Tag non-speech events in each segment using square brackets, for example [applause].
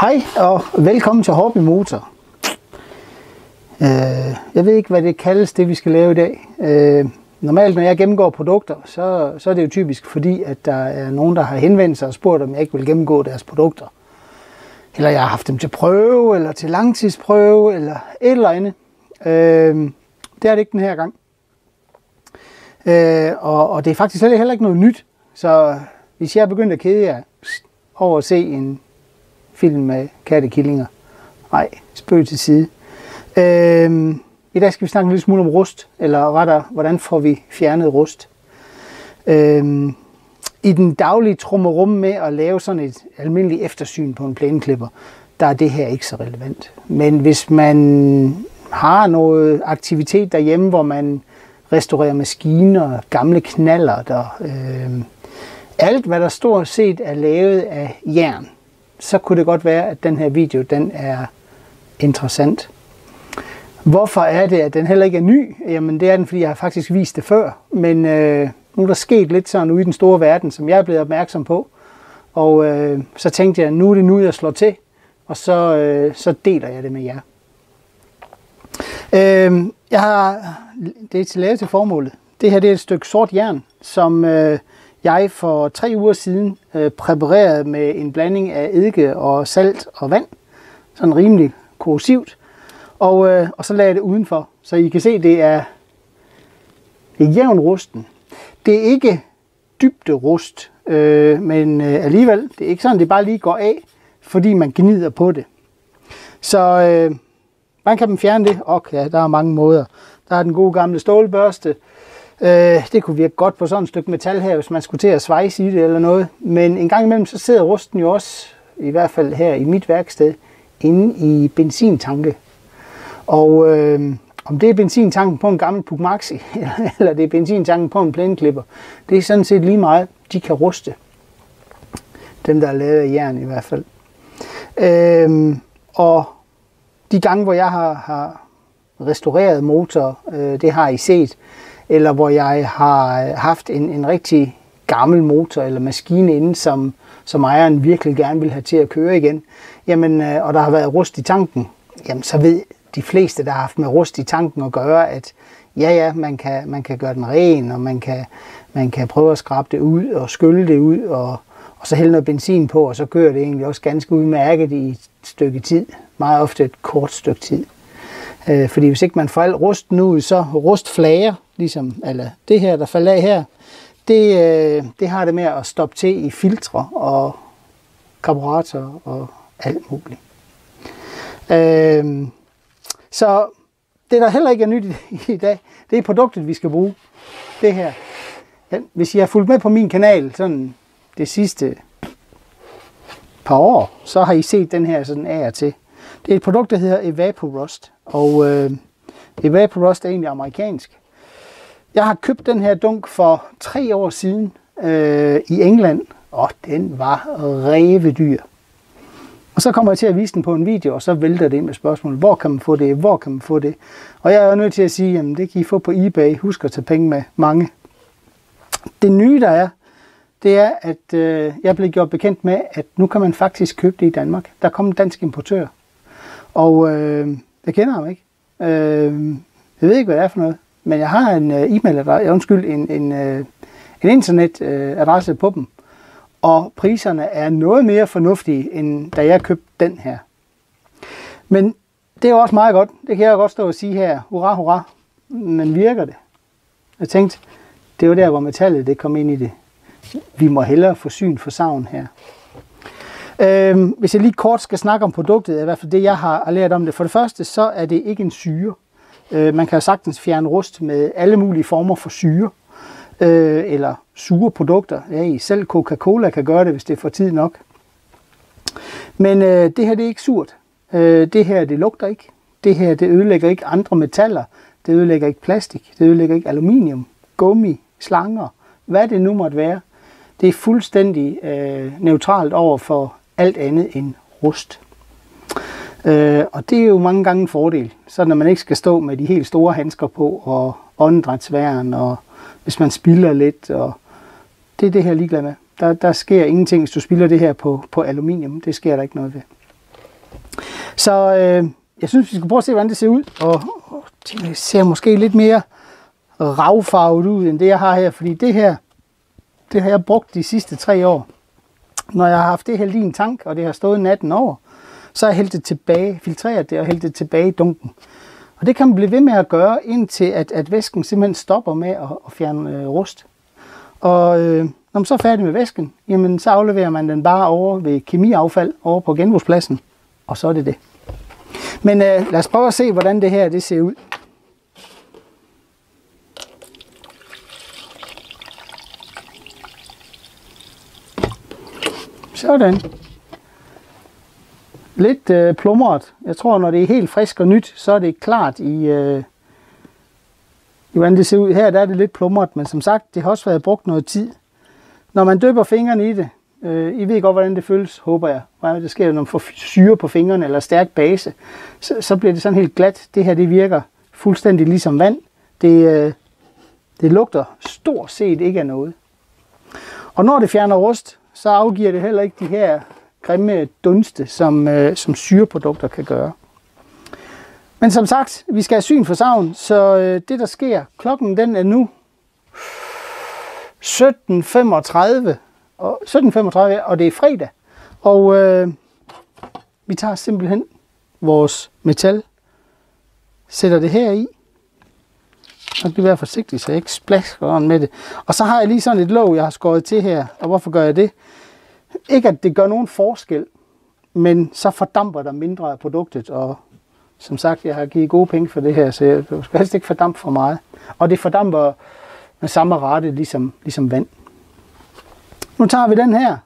Hej og velkommen til Hobby Motor. Øh, jeg ved ikke, hvad det kaldes, det vi skal lave i dag. Øh, normalt, når jeg gennemgår produkter, så, så er det jo typisk fordi, at der er nogen, der har henvendt sig og spurgt, om jeg ikke vil gennemgå deres produkter. Eller jeg har haft dem til prøve, eller til langtidsprøve, eller et eller andet. Øh, det er det ikke den her gang. Øh, og, og det er faktisk heller ikke noget nyt. Så hvis jeg er begyndt at kede jer over at se en film med kattekillinger. Nej, spøg til side. Øhm, I dag skal vi snakke en lille smule om rust, eller rettere, hvordan får vi fjernet rust. Øhm, I den daglige trummerum med at lave sådan et almindeligt eftersyn på en plæneklipper, der er det her ikke så relevant. Men hvis man har noget aktivitet derhjemme, hvor man restaurerer maskiner, gamle knaller, der, øh, alt hvad der stort set er lavet af jern, så kunne det godt være, at den her video den er interessant. Hvorfor er det, at den heller ikke er ny? Jamen det er den, fordi jeg har faktisk vist det før. Men øh, nu er der sket lidt sådan ude i den store verden, som jeg er blevet opmærksom på. Og øh, så tænkte jeg, nu er det nu, jeg slår til. Og så, øh, så deler jeg det med jer. Øh, jeg har, det er til lavet til formålet. Det her det er et stykke sort jern, som øh, jeg for tre uger siden øh, præparerede med en blanding af eddike og salt og vand. Sådan rimelig korrosivt. Og, øh, og så lagde jeg det udenfor. Så I kan se, det er, det er jævn rusten. Det er ikke dybde rust, øh, men øh, alligevel, det er ikke sådan, det bare lige går af, fordi man gnider på det. Så øh, man kan man fjerne det? Okay, ja, der er mange måder. Der er den gode gamle stålbørste, Øh, det kunne virke godt på sådan et stykke metal her, hvis man skulle til at svejse i det eller noget. Men en gang imellem, så sidder rusten jo også, i hvert fald her i mit værksted, inde i benzintanke. Og øh, om det er benzintanken på en gammel Puk Maxi, [laughs] eller det er benzintanken på en plæneklipper, det er sådan set lige meget. De kan ruste. Dem, der er lavet af jern i hvert fald. Øh, og de gange, hvor jeg har, har restaureret motor, øh, det har I set, eller hvor jeg har øh, haft en, en rigtig gammel motor eller maskine inde, som, som ejeren virkelig gerne vil have til at køre igen, jamen, øh, og der har været rust i tanken, jamen, så ved de fleste, der har haft med rust i tanken at gøre, at ja, ja, man kan, man kan gøre den ren, og man kan, man kan prøve at skrabe det ud og skylle det ud, og, og så hælde noget benzin på, og så kører det egentlig også ganske udmærket i et stykke tid. Meget ofte et kort stykke tid. Øh, fordi hvis ikke man får alt rusten ud, så rustflager, ligesom eller det her, der falder af her, det, øh, det har det med at stoppe til i filtre og karburator og alt muligt. Øh, så det, der heller ikke er nyt i, i dag, det er produktet, vi skal bruge. Det her. Ja, hvis I har fulgt med på min kanal sådan det sidste par år, så har I set den her sådan af og til. Det er et produkt, der hedder Evaporust. Og øh, Evaporust er egentlig amerikansk. Jeg har købt den her dunk for tre år siden øh, i England, og den var revedyr. Og så kommer jeg til at vise den på en video, og så vælter det ind med spørgsmål. Hvor kan man få det? Hvor kan man få det? Og jeg er nødt til at sige, at det kan I få på eBay. Husk at tage penge med mange. Det nye, der er, det er, at øh, jeg blev gjort bekendt med, at nu kan man faktisk købe det i Danmark. Der kom en dansk importør. Og øh, jeg kender ham ikke. Øh, jeg ved ikke, hvad det er for noget. Men jeg har en øh, e-mail, undskyld, en, en, øh, en internetadresse øh, på dem. Og priserne er noget mere fornuftige, end da jeg købte den her. Men det er også meget godt. Det kan jeg godt stå og sige her. Hurra, hurra. Men virker det? Jeg tænkte, det var der, hvor metallet det kom ind i det. Vi må hellere få syn for savn her. Øhm, hvis jeg lige kort skal snakke om produktet, i hvert fald det, jeg har lært om det. For det første, så er det ikke en syre. Øh, man kan sagtens fjerne rust med alle mulige former for syre øh, eller sure produkter. Ja, selv Coca-Cola kan gøre det, hvis det er for tid nok. Men øh, det her det er ikke surt. Øh, det her det lugter ikke. Det her det ødelægger ikke andre metaller. Det ødelægger ikke plastik. Det ødelægger ikke aluminium, gummi, slanger, hvad det nu måtte være. Det er fuldstændig øh, neutralt over for alt andet end rust. Øh, og det er jo mange gange en fordel, så når man ikke skal stå med de helt store handsker på, og åndedrætsværen, og hvis man spilder lidt, og det er det her ligeglad med. Der, der sker ingenting, hvis du spilder det her på, på aluminium. Det sker der ikke noget ved. Så øh, jeg synes, vi skal prøve at se, hvordan det ser ud. Og, og det ser måske lidt mere ravfarvet ud, end det jeg har her. Fordi det her, det har jeg brugt de sidste tre år. Når jeg har haft det hældt i en tank, og det har stået natten over, så har jeg hældt det tilbage, filtreret det og hældt det tilbage i dunken. Og det kan man blive ved med at gøre, indtil at, at væsken simpelthen stopper med at, at fjerne øh, rust. Og øh, når man så er færdig med væsken, jamen så afleverer man den bare over ved kemiaffald, over på genbrugspladsen, og så er det det. Men øh, lad os prøve at se, hvordan det her det ser ud. Sådan. Lidt øh, plumret. Jeg tror, når det er helt frisk og nyt, så er det klart i, øh, i hvordan det ser ud. Her der er det lidt plumret, men som sagt, det har også været brugt noget tid. Når man døber fingrene i det, øh, I ved godt, hvordan det føles, håber jeg. Hvad det sker, når man får syre på fingrene eller stærk base, så, så bliver det sådan helt glat. Det her, det virker fuldstændig ligesom vand. Det, øh, det lugter stort set ikke af noget. Og når det fjerner rust, så afgiver det heller ikke de her grimme dunste, som, øh, som syreprodukter kan gøre. Men som sagt, vi skal have syn for savn, så øh, det der sker, klokken den er nu 17.35, og 17.35, og det er fredag. Og øh, vi tager simpelthen vores metal, sætter det her i, så det være forsigtig, så jeg ikke splasker med det. Og så har jeg lige sådan et låg, jeg har skåret til her. Og hvorfor gør jeg det? Ikke at det gør nogen forskel, men så fordamper der mindre af produktet. Og som sagt, jeg har givet gode penge for det her, så jeg skal helst ikke fordampe for meget. Og det fordamper med samme rate, ligesom, ligesom vand. Nu tager vi den her,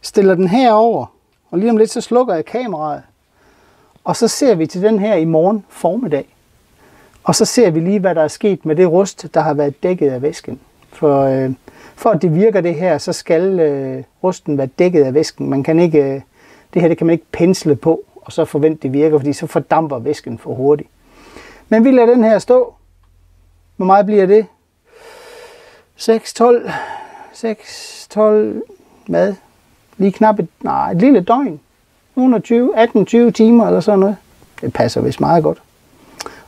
stiller den her over, og lige om lidt så slukker jeg kameraet. Og så ser vi til den her i morgen formiddag. Og så ser vi lige, hvad der er sket med det rust, der har været dækket af væsken. For, øh, for at det virker det her, så skal øh, rusten være dækket af væsken. Man kan ikke, øh, det her det kan man ikke pensle på, og så forvente det virker, fordi så fordamper væsken for hurtigt. Men vi lader den her stå. Hvor meget bliver det? 6, 12, 6, 12, hvad? Lige knap et, nej, et lille døgn. 120, 18-20 timer eller sådan noget. Det passer vist meget godt.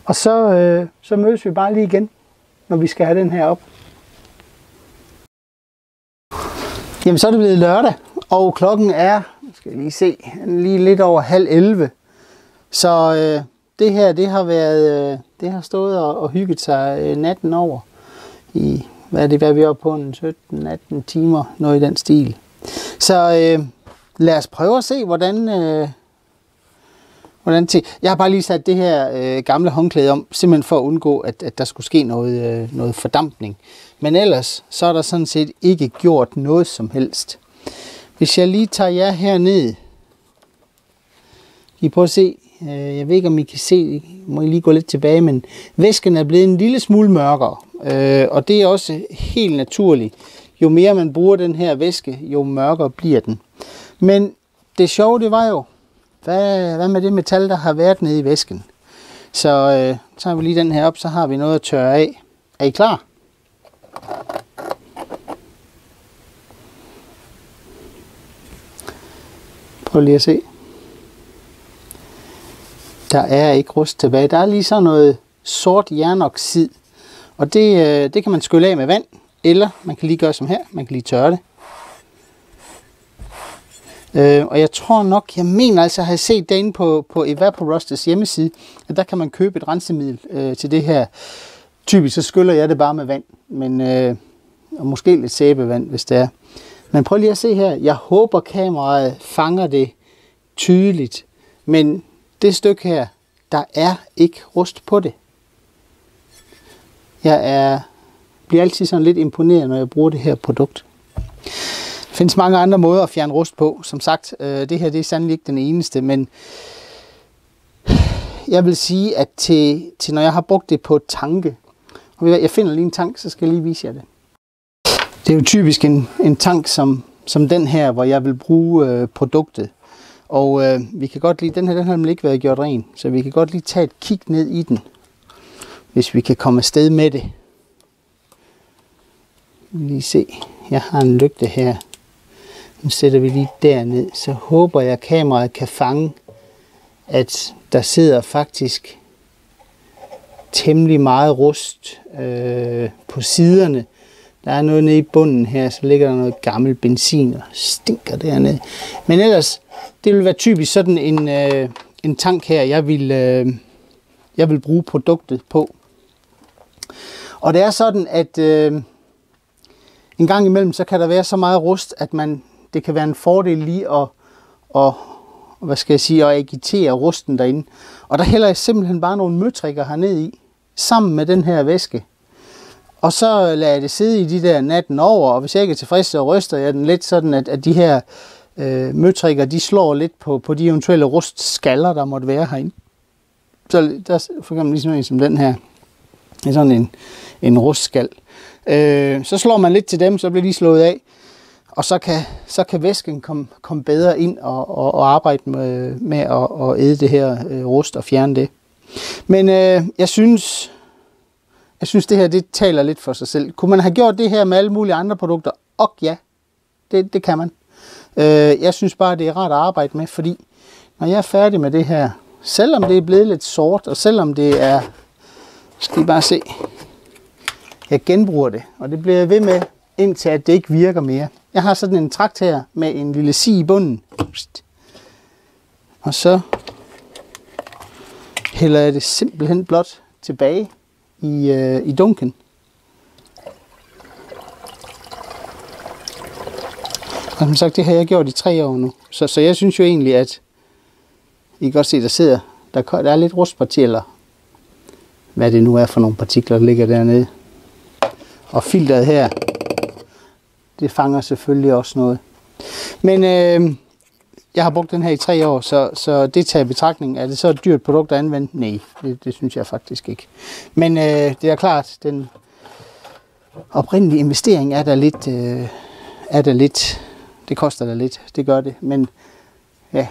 Og så, øh, så mødes vi bare lige igen, når vi skal have den her op. Jamen, så er det blevet lørdag, og klokken er, skal jeg lige se, lige lidt over halv 11. Så øh, det her, det har været, øh, det har stået og, og hygget sig øh, natten over i, hvad er det, hvad vi er på, en 17-18 timer, noget i den stil. Så øh, lad os prøve at se, hvordan, øh, Hvordan til? Jeg har bare lige sat det her øh, gamle håndklæde om, simpelthen for at undgå, at, at der skulle ske noget, øh, noget fordampning. Men ellers, så er der sådan set ikke gjort noget som helst. Hvis jeg lige tager jer herned, I prøver at se, øh, jeg ved ikke om I kan se, må I lige gå lidt tilbage, men væsken er blevet en lille smule mørkere. Øh, og det er også helt naturligt. Jo mere man bruger den her væske, jo mørkere bliver den. Men det sjove, det var jo, hvad, hvad med det metal, der har været nede i væsken? Så øh, tager vi lige den her op, så har vi noget at tørre af. Er I klar? Prøv lige at se. Der er ikke rust tilbage. Der er lige så noget sort jernoxid. Og det, øh, det kan man skylle af med vand, eller man kan lige gøre som her. Man kan lige tørre det. Øh, og jeg tror nok, jeg mener altså, at have set derinde på, på Evaporusters hjemmeside, at der kan man købe et rensemiddel øh, til det her. Typisk så skyller jeg det bare med vand, men, øh, og måske lidt sæbevand, hvis det er. Men prøv lige at se her. Jeg håber, kameraet fanger det tydeligt. Men det stykke her, der er ikke rust på det. Jeg er, bliver altid sådan lidt imponeret, når jeg bruger det her produkt. Der findes mange andre måder at fjerne rust på. Som sagt, øh, det her det er sandelig ikke den eneste, men jeg vil sige, at til, til når jeg har brugt det på tanke, og jeg finder lige en tank, så skal jeg lige vise jer det. Det er jo typisk en, en tank som, som den her, hvor jeg vil bruge øh, produktet. Og øh, vi kan godt lige, den her den har ikke været gjort ren, så vi kan godt lige tage et kig ned i den, hvis vi kan komme afsted med det. Lige se, jeg har en lygte her. Nu sætter vi lige derned, så håber jeg, at kameraet kan fange at der sidder faktisk temmelig meget rust øh, på siderne. Der er noget nede i bunden her, så ligger der noget gammel benzin og stinker dernede. Men ellers, det vil være typisk sådan en, øh, en tank her, jeg vil, øh, jeg vil bruge produktet på. Og det er sådan, at øh, en gang imellem, så kan der være så meget rust, at man, det kan være en fordel lige at, at hvad skal jeg sige, at agitere rusten derinde. Og der hælder jeg simpelthen bare nogle møtrikker hernede i, sammen med den her væske. Og så lader jeg det sidde i de der natten over, og hvis jeg ikke er tilfreds, så ryster jeg den lidt sådan, at, at de her øh, møtrikker, de slår lidt på, på de eventuelle rustskaller, der måtte være herinde. Så der for eksempel ligesom en som den her, er sådan en, en rustskal. Øh, så slår man lidt til dem, så bliver de slået af, og så kan, så kan væsken komme, komme bedre ind og, og, og arbejde med, med at, at æde det her øh, rust og fjerne det. Men øh, jeg synes, jeg synes, det her det taler lidt for sig selv. Kunne man have gjort det her med alle mulige andre produkter? Og ja, det, det kan man. Øh, jeg synes bare, det er rart at arbejde med, fordi når jeg er færdig med det her, selvom det er blevet lidt sort, og selvom det er, skal I bare se, jeg genbruger det, og det bliver jeg ved med, indtil at det ikke virker mere. Jeg har sådan en trakt her med en lille si i bunden. Og så hælder jeg det simpelthen blot tilbage i, øh, i dunken. Og som sagt, det har jeg gjort i tre år nu. Så, så jeg synes jo egentlig, at I kan godt se, der sidder, der, der er lidt rustpartier, hvad det nu er for nogle partikler, der ligger dernede. Og filteret her, det fanger selvfølgelig også noget. Men øh, jeg har brugt den her i tre år, så, så det tager i betragtning. Er det så et dyrt produkt at anvende? Nej, det, det synes jeg faktisk ikke. Men øh, det er klart, den oprindelige investering er der lidt, øh, er der lidt, det koster der lidt, det gør det. Men ja,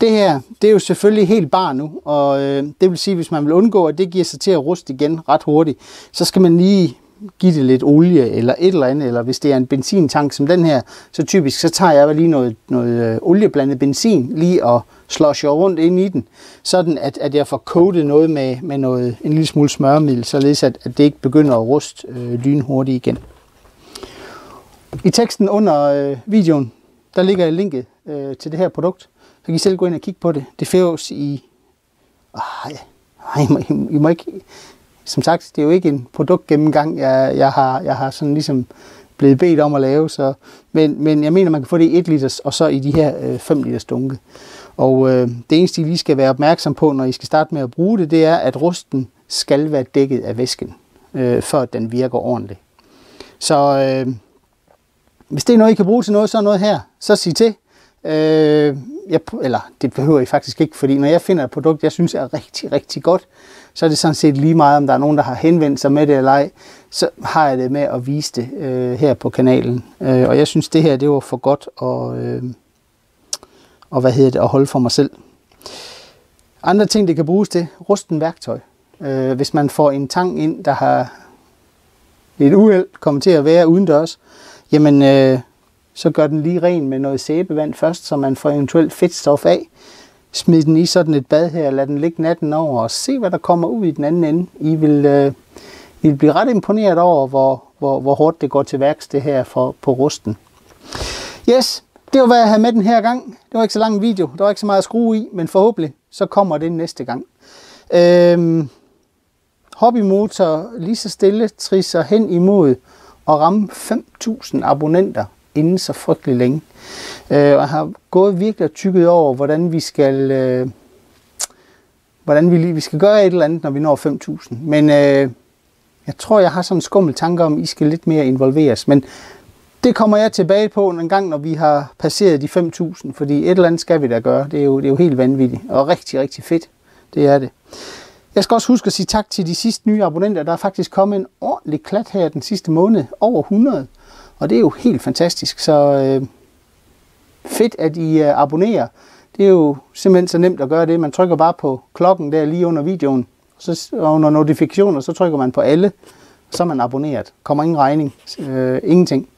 det her, det er jo selvfølgelig helt bar nu, og øh, det vil sige, hvis man vil undgå, at det giver sig til at ruste igen ret hurtigt, så skal man lige give det lidt olie eller et eller andet, eller hvis det er en benzintank som den her, så typisk så tager jeg lige noget, noget øh, olieblandet benzin lige og slosher rundt ind i den, sådan at, at jeg får coated noget med, med noget, en lille smule smørmiddel, således at, at det ikke begynder at ruste øh, lynhurtigt igen. I teksten under øh, videoen, der ligger jeg linket øh, til det her produkt, så kan I selv gå ind og kigge på det. Det fæves i... Ah, ej, ej, I, må, I må ikke som sagt, det er jo ikke en produktgennemgang, jeg, jeg, har, jeg har sådan ligesom blevet bedt om at lave, så, men, men jeg mener, man kan få det i 1 liters, og så i de her øh, 5 liters dunke. Og øh, det eneste, I lige skal være opmærksom på, når I skal starte med at bruge det, det er, at rusten skal være dækket af væsken, øh, før den virker ordentligt. Så øh, hvis det er noget, I kan bruge til noget, så er noget her, så sig til. Øh, jeg, eller det behøver I faktisk ikke, fordi når jeg finder et produkt, jeg synes er rigtig, rigtig godt, så er det sådan set lige meget, om der er nogen, der har henvendt sig med det eller ej, så har jeg det med at vise det øh, her på kanalen. Øh, og jeg synes, det her det var for godt at, øh, og hvad hedder det, at holde for mig selv. Andre ting, det kan bruges til, rusten værktøj. Øh, hvis man får en tang ind, der har et uheld kommet til at være udendørs, jamen øh, så gør den lige ren med noget sæbevand først, så man får eventuelt fedtstof af. Smid den i sådan et bad her, lad den ligge natten over og se, hvad der kommer ud i den anden ende. I vil, øh, I vil blive ret imponeret over, hvor, hvor, hvor hårdt det går til værks det her for, på rusten. Yes, det var hvad jeg havde med den her gang. Det var ikke så lang en video, der var ikke så meget at skrue i, men forhåbentlig så kommer det næste gang. Øhm, hobbymotor lige så stille trisser hen imod at ramme 5.000 abonnenter inde så frygtelig længe. Øh, og har gået virkelig og tykket over, hvordan vi skal, øh, hvordan vi, vi skal gøre et eller andet, når vi når 5.000. Men øh, jeg tror, jeg har sådan en skummel tanke om, at I skal lidt mere involveres. Men det kommer jeg tilbage på en gang, når vi har passeret de 5.000, fordi et eller andet skal vi da gøre. Det er jo, det er jo helt vanvittigt og rigtig, rigtig fedt. Det er det. Jeg skal også huske at sige tak til de sidste nye abonnenter. Der er faktisk kommet en ordentlig klat her den sidste måned. Over 100. Og det er jo helt fantastisk, så øh, fedt, at I øh, abonnerer. Det er jo simpelthen så nemt at gøre det. Man trykker bare på klokken der lige under videoen, så og under notifikationer, så trykker man på alle, så er man abonneret. Kommer ingen regning, øh, ingenting.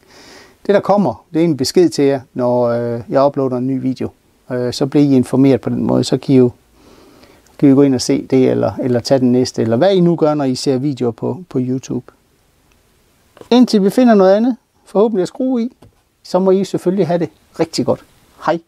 Det der kommer, det er en besked til jer, når øh, jeg uploader en ny video. Øh, så bliver I informeret på den måde, så kan I jo kan I gå ind og se det, eller, eller tage den næste, eller hvad I nu gør, når I ser videoer på, på YouTube. Indtil vi finder noget andet, forhåbentlig at skrue i, så må I selvfølgelig have det rigtig godt. Hej!